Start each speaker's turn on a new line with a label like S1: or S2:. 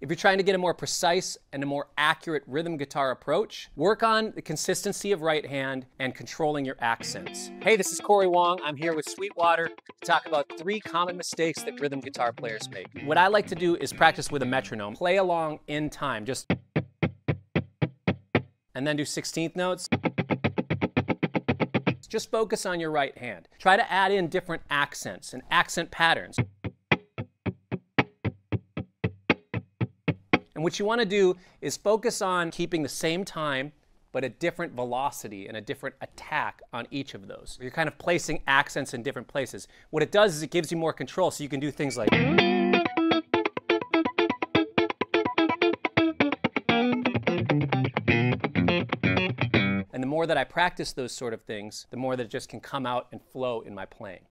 S1: If you're trying to get a more precise and a more accurate rhythm guitar approach, work on the consistency of right hand and controlling your accents. Hey, this is Cory Wong. I'm here with Sweetwater to talk about three common mistakes that rhythm guitar players make. What I like to do is practice with a metronome. Play along in time, just and then do 16th notes. Just focus on your right hand. Try to add in different accents and accent patterns. And what you want to do is focus on keeping the same time but a different velocity and a different attack on each of those. You're kind of placing accents in different places. What it does is it gives you more control so you can do things like And the more that I practice those sort of things, the more that it just can come out and flow in my playing.